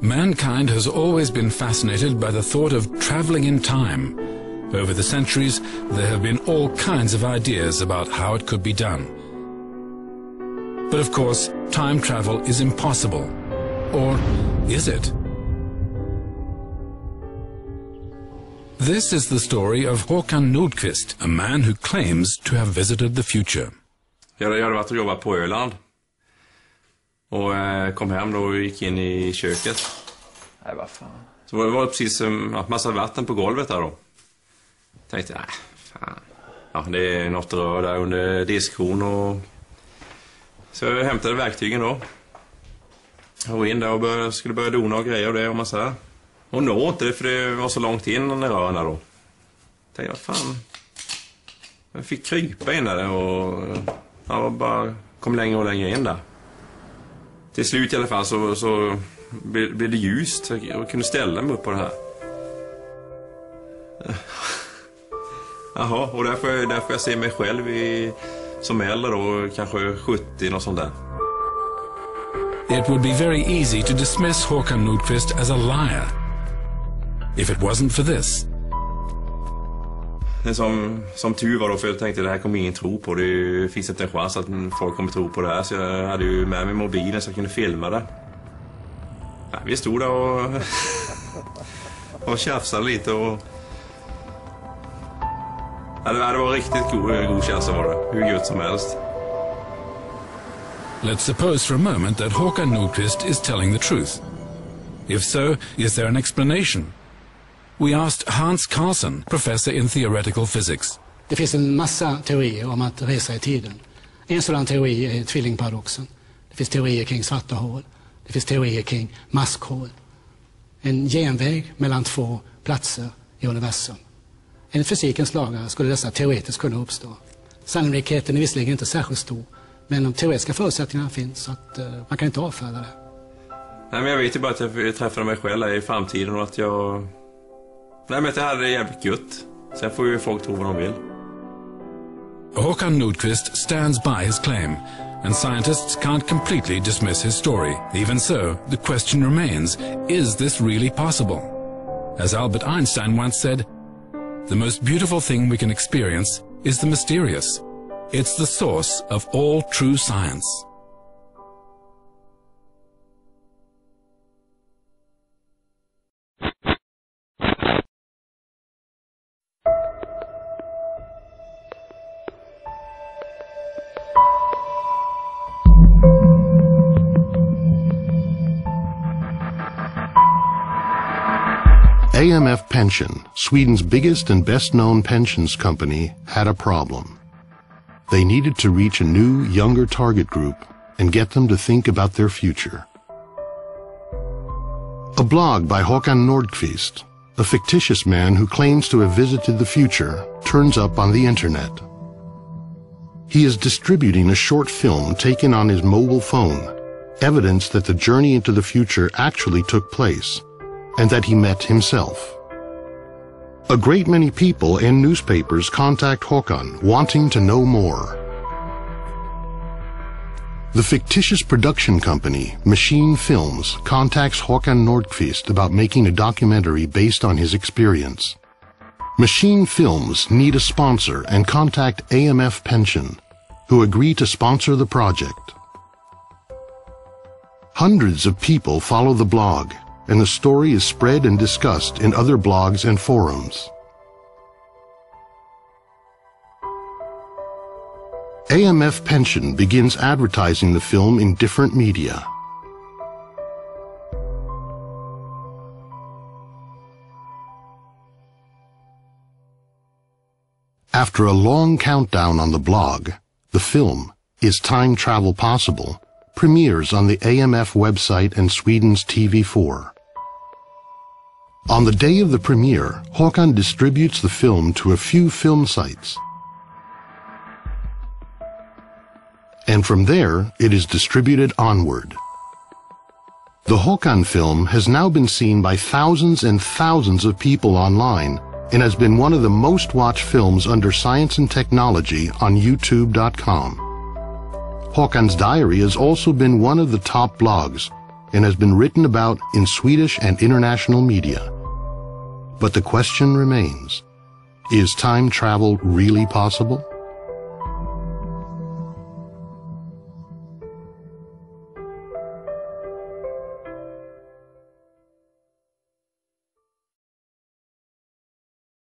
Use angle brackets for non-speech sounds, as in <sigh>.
Mankind has always been fascinated by the thought of traveling in time. Over the centuries, there have been all kinds of ideas about how it could be done. But of course, time travel is impossible. Or is it? This is the story of Håkan Nordqvist, a man who claims to have visited the future. Jag hade varit och jobbat på Öland. Och eh, kom hem då och gick in i köket. Nej, vad fan. Så var det var precis en massa vatten på golvet där då. Tänkte, nej, fan. Ja, det är något rör där under diskhon och... Så jag hämtade verktygen då. Jag var in där och började, skulle börja dona och grejer och det och massa. Och nå inte det för det var så långt in i rören där då. Tänkte, vad fan. Jag fick krypa in där och... Ja, bara kom längre och längre in där. Till slut i alla fall så, så blev, blev det ljust. Jag kunde ställa mig upp på det här. <laughs> Jaha, och där får, jag, där får jag se mig själv i, som äldre då, kanske 70 något sånt där. It would be very easy to dismiss Håkan Nordqvist as a liar. If it wasn't for this. Som, som tur var då, för jag tänkte det här kommer ingen tro på. Det finns inte en chans att folk kommer tro på det här. Så jag hade ju med mig mobilen så jag kunde filma det. Ja, vi stod där och, <laughs> och tjafsade lite och... Ja, det var riktigt god, god känsla var det. Hur gött som helst. Let's suppose for a moment that Håkan Nordqvist is telling the truth. If so, is there an explanation? We asked Hans Carlson, professor in theoretical physics. Det finns en massa teorier om att resa i tiden. En sådan teori är tvillingparadoxen. Det finns teorier kring svarta hål. Det finns teorier kring maskhål. En genväg mellan två platser i universum. Enligt fysikens lagar skulle dessa teoretiskt kunna uppstå. Sannolikheten är visserligen inte särskilt stor, men de teoretiska förutsättningarna finns så att uh, man kan inte avfärda det. Nej, men jag vet ju bara att jag träffade mig själv i framtiden och att jag... Nej, men att jag hade det jävligt gött. Sen får ju folk tro vad de vill. Håkan Nordqvist stands by his claim, and scientists can't completely dismiss his story. Even so, the question remains, is this really possible? As Albert Einstein once said, the most beautiful thing we can experience is the mysterious. It's the source of all true science. AMF Pension, Sweden's biggest and best-known pensions company, had a problem. They needed to reach a new, younger target group and get them to think about their future. A blog by Håkan Nordqvist, a fictitious man who claims to have visited the future, turns up on the internet. He is distributing a short film taken on his mobile phone, evidence that the journey into the future actually took place and that he met himself. A great many people and newspapers contact Håkan wanting to know more. The fictitious production company, Machine Films, contacts Håkan Nordqvist about making a documentary based on his experience. Machine Films need a sponsor and contact AMF Pension, who agree to sponsor the project. Hundreds of people follow the blog, and the story is spread and discussed in other blogs and forums. AMF Pension begins advertising the film in different media. After a long countdown on the blog, the film, Is Time Travel Possible?, premieres on the AMF website and Sweden's TV4. On the day of the premiere, Håkan distributes the film to a few film sites. And from there, it is distributed onward. The Håkan film has now been seen by thousands and thousands of people online and has been one of the most watched films under science and technology on YouTube.com. Håkan's Diary has also been one of the top blogs and has been written about in Swedish and international media. But the question remains, is time travel really possible?